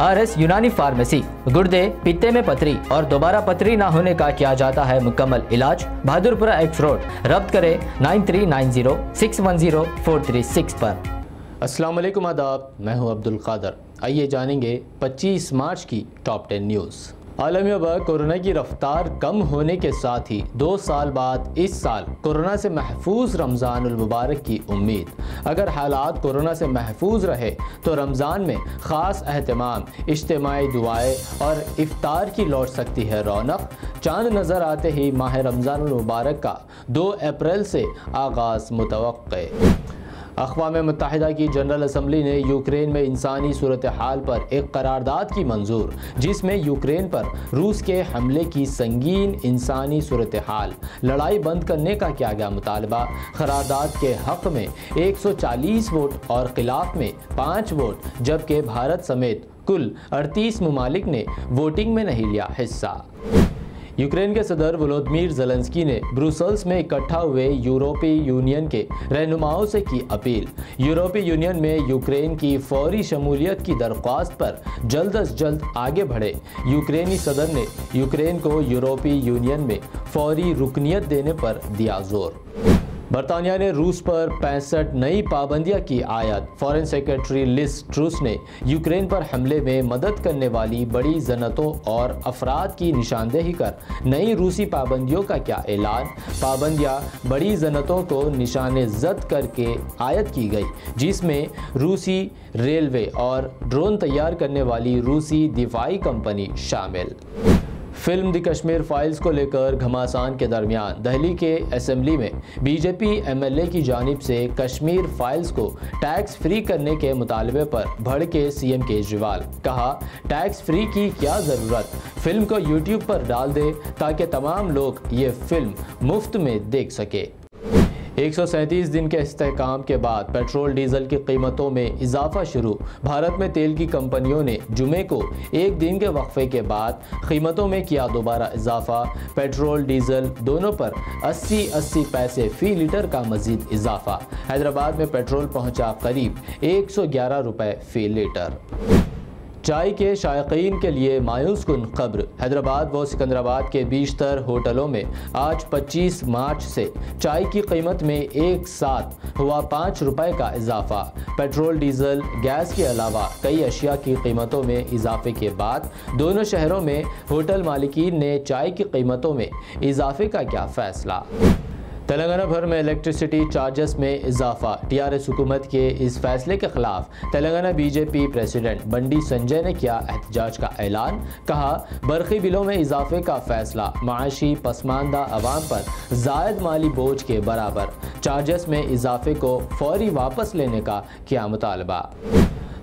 Are S यूनानी pharmacy. गुर्दे, पित्ते में पथरी और दोबारा पथरी ना होने का किया जाता है मुकम्मल इलाज। Bahadurpura X road. रब्त करे nine three nine zero, six one zero four three six पर। वालेकुम आदाब, मैं हूँ अब्दुल कादर। आइए जानेंगे 25 मार्च की टॉप 10 न्यूज़। आलमी वबा कोरोना की रफ्तार कम होने के साथ ही दो साल बाद इस साल कोरोना से महफूज रमज़ान मुबारक की उम्मीद। अगर हालात कोरोना से महफूज रहे तो रमज़ान में ख़ास अहतमाम इज्तमाही दुआएँ और इफ्तार की लौट सकती है रौनक। चाँद नज़र आते ही माह रमज़ान मुबारक का दो अप्रैल से आगाज़ मुतव अकवा मुतहदा की जनरल असम्बली ने यूक्रेन में इंसानी सूरत हाल पर एक करारदाद की मंजूर, जिसमें यूक्रेन पर रूस के हमले की संगीन इंसानी सूरत हाल लड़ाई बंद करने का किया गया मुतालबा। करारदाद के हक में 140 वोट और खिलाफ में पाँच वोट, जबकि भारत समेत कुल अड़तीस ममालिक ने वोटिंग में नहीं लिया हिस्सा। यूक्रेन के सदर वलोदमीर जलंसकी ने ब्रुसल्स में इकट्ठा हुए यूरोपीय यूनियन के रहनुमाओं से की अपील। यूरोपीय यूनियन में यूक्रेन की फौरी शमूलियत की दरख्वास्त पर जल्द अज जल्द आगे बढ़े। यूक्रेनी सदर ने यूक्रेन को यूरोपीय यूनियन में फौरी रुकनीत देने पर दिया ज़ोर। बरतानिया ने रूस पर पैंसठ नई पाबंदियाँ की आयत। फॉरेन सेक्रेटरी लिस ट्रूस ने यूक्रेन पर हमले में मदद करने वाली बड़ी जन्नतों और अफराद की निशानदेही कर नई रूसी पाबंदियों का क्या ऐलान? पाबंदियाँ बड़ी जन्नतों को निशान जद करके आयत की गई, जिसमें रूसी रेलवे और ड्रोन तैयार करने वाली रूसी दिफाई कंपनी शामिल। फ़िल्म द कश्मीर फाइल्स को लेकर घमासान के दरमियान, दहली के असम्बली में बीजेपी एमएलए की जानब से कश्मीर फाइल्स को टैक्स फ्री करने के मुतालबे पर भड़के सीएम केजरीवाल। कहा, टैक्स फ्री की क्या ज़रूरत? फ़िल्म को यूट्यूब पर डाल दे ताकि तमाम लोग ये फ़िल्म मुफ़्त में देख सके। एक सौ सैंतीस दिन के इसकाम के बाद पेट्रोल डीजल की कीमतों में इजाफा शुरू। भारत में तेल की कंपनियों ने जुमे को एक दिन के वक्फे के बाद कीमतों में किया दोबारा इजाफा। पेट्रोल, डीजल दोनों पर 80-80 पैसे फ़ी लीटर का मजीद इजाफा। हैदराबाद में पेट्रोल पहुँचा करीब 111 रुपए फ़ी लीटर। चाय के शायकीन के लिए मायूस कन खबर हैदराबाद व सिकंदराबाद के बीशतर होटलों में आज 25 मार्च से चाय की कीमत में एक साथ हुआ पाँच रुपए का इजाफा। पेट्रोल, डीजल, गैस के अलावा कई अशिया की कीमतों में इजाफे के बाद दोनों शहरों में होटल मालिकीन ने चाय की कीमतों में इजाफे का क्या फैसला? तेलंगाना भर में इलेक्ट्रिसिटी चार्जेस में इजाफा। टीआरएस हुकूमत के इस फैसले के खिलाफ तेलंगाना बीजेपी प्रेसिडेंट बंडी संजय ने किया एहतजाज का ऐलान। कहा, बरखी बिलों में इजाफे का फैसला, माशी पसमानदा आवाम पर जायद माली बोझ के बराबर। चार्जेस में इजाफे को फौरी वापस लेने का किया मुतालबा।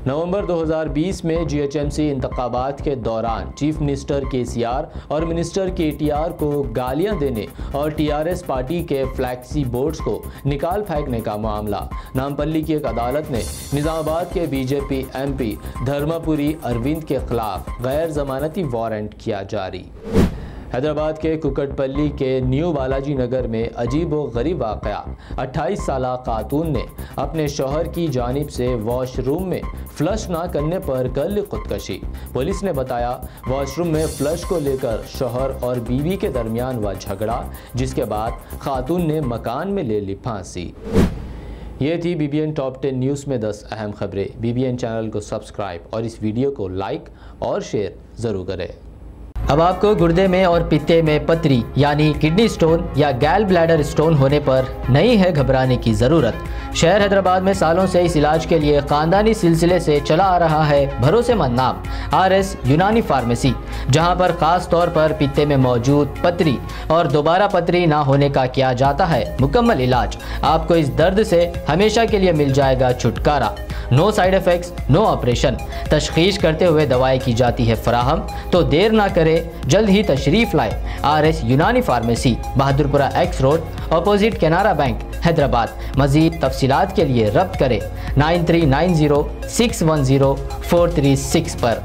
नवंबर 2020 में जीएचएमसी इंतबात के दौरान चीफ मिनिस्टर के और मिनिस्टर के को गालियाँ देने और टीआरएस पार्टी के फ्लैक्सी बोर्ड्स को निकाल फेंकने का मामला। नामपल्ली की एक अदालत ने निजामाबाद के बीजेपी एमपी धर्मपुरी अरविंद के खिलाफ गैर जमानती वारंट किया जारी। हैदराबाद के कुकटपल्ली के न्यू बालाजी नगर में अजीब व गरीब वाक़ अट्ठाईस साल खातून ने अपने शोहर की जानब से वॉशरूम में फ्लश ना करने पर कर ली खुदकशी। पुलिस ने बताया, वॉशरूम में फ्लश को लेकर शोहर और बीवी के दरमियान हुआ झगड़ा, जिसके बाद खातून ने मकान में ले ली फांसी। ये थी B B N top ten news में दस अहम खबरें। बी एन चैनल को सब्सक्राइब और इस वीडियो को लाइक और शेयर ज़रूर करें। अब आपको गुर्दे में और पित्ते में पतरी, यानी किडनी स्टोन या गैल ब्लैडर स्टोन होने पर नहीं है घबराने की ज़रूरत। शहर हैदराबाद में सालों से इस इलाज के लिए खानदानी सिलसिले से चला आ रहा है भरोसेमंद नाम आर एस यूनानी फार्मेसी जहाँ पर खास तौर पर पित्ते में मौजूद पतरी और दोबारा पतरी ना होने का किया जाता है मुकम्मल इलाज। आपको इस दर्द से हमेशा के लिए मिल जाएगा छुटकारा। No side effects no operation तशखीस करते हुए दवाई की जाती है फराहम। तो देर ना करें, जल्द ही तशरीफ़ लाए। R S Unani pharmacy, Bahadurpura X road opposite Canara bank, Hyderabad. मजीद तफसीत के लिए रब्त करें। Nine three nine zero six one zero four three six पर।